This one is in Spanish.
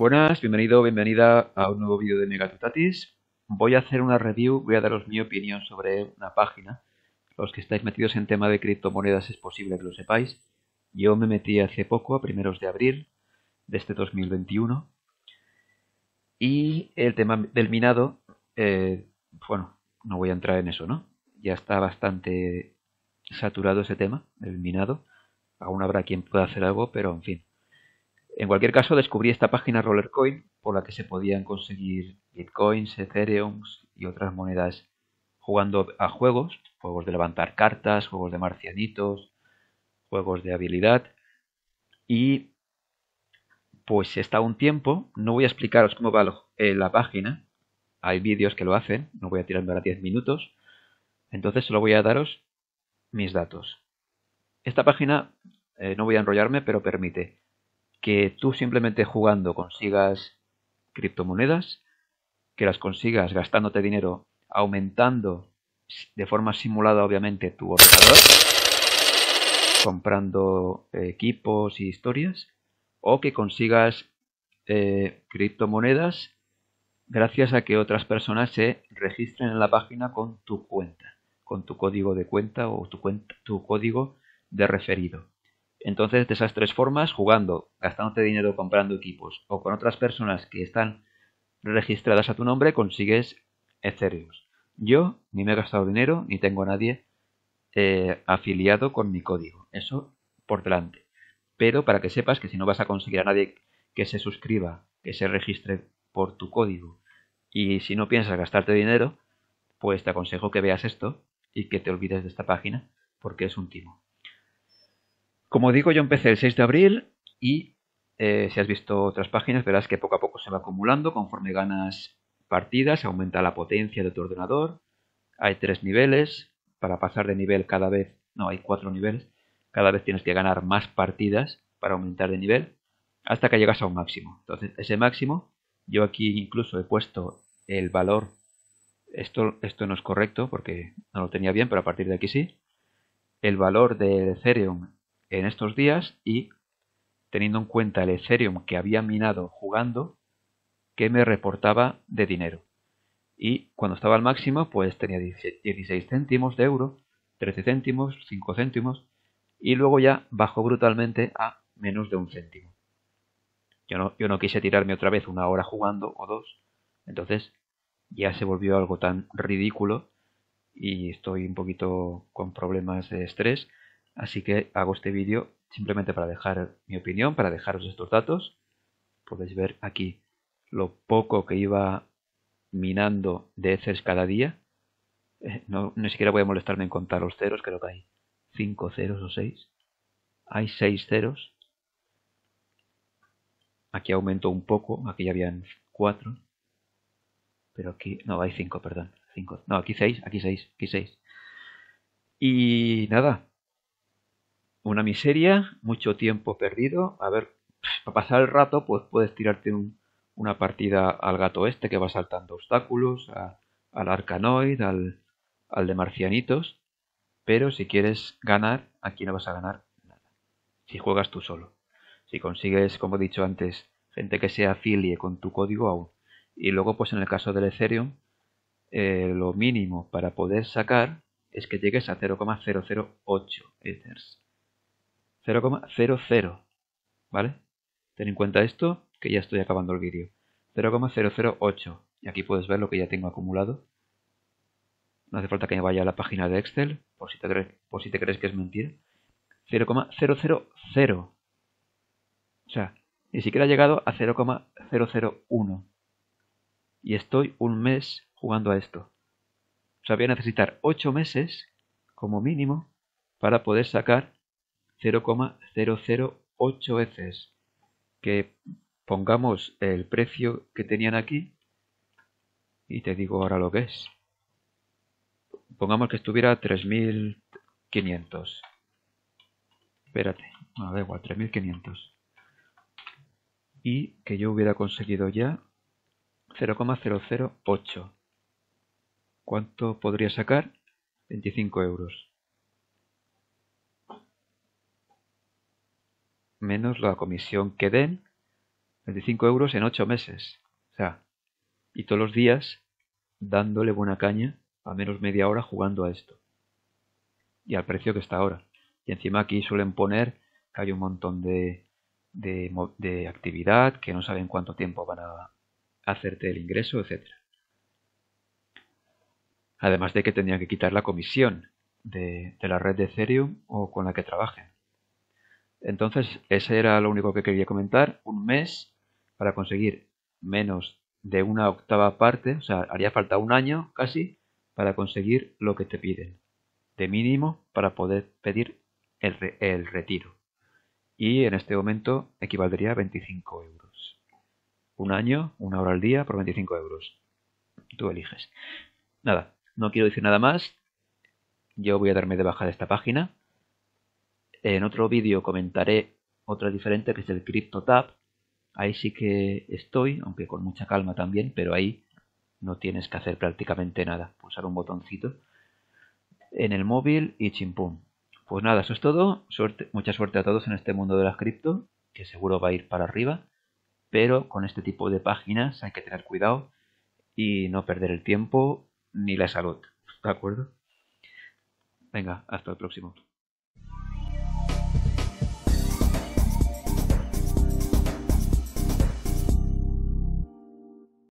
Buenas, bienvenido, bienvenida a un nuevo vídeo de Megatutatis. Voy a hacer una review, voy a daros mi opinión sobre una página. Los que estáis metidos en tema de criptomonedas es posible que lo sepáis. Yo me metí hace poco, a primeros de abril de este 2021. Y el tema del minado, eh, bueno, no voy a entrar en eso, ¿no? Ya está bastante saturado ese tema, el minado. Aún habrá quien pueda hacer algo, pero en fin. En cualquier caso, descubrí esta página Rollercoin por la que se podían conseguir bitcoins, ethereum y otras monedas jugando a juegos, juegos de levantar cartas, juegos de marcianitos, juegos de habilidad. Y pues está un tiempo, no voy a explicaros cómo va eh, la página, hay vídeos que lo hacen, no voy a tirarme a 10 minutos, entonces solo voy a daros mis datos. Esta página, eh, no voy a enrollarme, pero permite que tú simplemente jugando consigas criptomonedas, que las consigas gastándote dinero, aumentando de forma simulada obviamente tu ordenador, comprando equipos y historias, o que consigas eh, criptomonedas gracias a que otras personas se registren en la página con tu cuenta, con tu código de cuenta o tu código de referido. Entonces, de esas tres formas, jugando, gastándote dinero comprando equipos o con otras personas que están registradas a tu nombre, consigues Ethereum. Yo ni me he gastado dinero ni tengo a nadie eh, afiliado con mi código. Eso por delante. Pero para que sepas que si no vas a conseguir a nadie que se suscriba, que se registre por tu código y si no piensas gastarte dinero, pues te aconsejo que veas esto y que te olvides de esta página porque es un timo. Como digo, yo empecé el 6 de abril y eh, si has visto otras páginas verás que poco a poco se va acumulando. Conforme ganas partidas, aumenta la potencia de tu ordenador. Hay tres niveles, para pasar de nivel cada vez, no, hay cuatro niveles, cada vez tienes que ganar más partidas para aumentar de nivel hasta que llegas a un máximo. Entonces, ese máximo, yo aquí incluso he puesto el valor, esto, esto no es correcto porque no lo tenía bien, pero a partir de aquí sí, el valor de Ethereum en estos días y teniendo en cuenta el Ethereum que había minado jugando, que me reportaba de dinero. Y cuando estaba al máximo, pues tenía 16 céntimos de euro, 13 céntimos, 5 céntimos, y luego ya bajó brutalmente a menos de un céntimo. Yo no, yo no quise tirarme otra vez una hora jugando o dos, entonces ya se volvió algo tan ridículo y estoy un poquito con problemas de estrés Así que hago este vídeo simplemente para dejar mi opinión, para dejaros estos datos. Podéis ver aquí lo poco que iba minando de Ethers cada día. Eh, no, ni siquiera voy a molestarme en contar los ceros, creo que hay 5 ceros o 6. Hay 6 ceros. Aquí aumento un poco, aquí ya habían 4. Pero aquí, no, hay 5, perdón. 5. No, aquí 6, aquí 6, aquí 6. Y nada, una miseria, mucho tiempo perdido. A ver, para pasar el rato, pues puedes tirarte una partida al gato este que va saltando obstáculos, al arcanoid, al, al de marcianitos. Pero si quieres ganar, aquí no vas a ganar nada. Si juegas tú solo. Si consigues, como he dicho antes, gente que se afilie con tu código aún. Y luego, pues en el caso del Ethereum, eh, lo mínimo para poder sacar es que llegues a 0,008 Ethers. 0,00. ¿Vale? Ten en cuenta esto, que ya estoy acabando el vídeo. 0,008. Y aquí puedes ver lo que ya tengo acumulado. No hace falta que me vaya a la página de Excel, por si te, crees, por si te crees que es mentira. 0,000. O sea, ni siquiera he llegado a 0,001. Y estoy un mes jugando a esto. O sea, voy a necesitar 8 meses, como mínimo, para poder sacar 0,008 veces que pongamos el precio que tenían aquí y te digo ahora lo que es. Pongamos que estuviera 3500. Espérate, no, da igual, 3500. Y que yo hubiera conseguido ya 0,008. ¿Cuánto podría sacar? 25 euros. Menos la comisión que den, 25 euros en 8 meses. O sea, y todos los días dándole buena caña, a menos media hora jugando a esto. Y al precio que está ahora. Y encima aquí suelen poner que hay un montón de, de, de actividad, que no saben cuánto tiempo van a hacerte el ingreso, etcétera. Además de que tendrían que quitar la comisión de, de la red de Ethereum o con la que trabajen. Entonces, ese era lo único que quería comentar. Un mes para conseguir menos de una octava parte, o sea, haría falta un año casi para conseguir lo que te piden, de mínimo para poder pedir el, retiro. Y en este momento equivaldría a 25 euros. Un año, una hora al día por 25 euros. Tú eliges. Nada, no quiero decir nada más. Yo voy a darme de baja de esta página. En otro vídeo comentaré otra diferente que es el CryptoTab, Ahí sí que estoy, aunque con mucha calma también, pero ahí no tienes que hacer prácticamente nada. Pulsar un botoncito en el móvil y chimpum. Pues nada, eso es todo. Suerte, mucha suerte a todos en este mundo de las cripto, que seguro va a ir para arriba. Pero con este tipo de páginas hay que tener cuidado y no perder el tiempo ni la salud. ¿De acuerdo? Venga, hasta el próximo.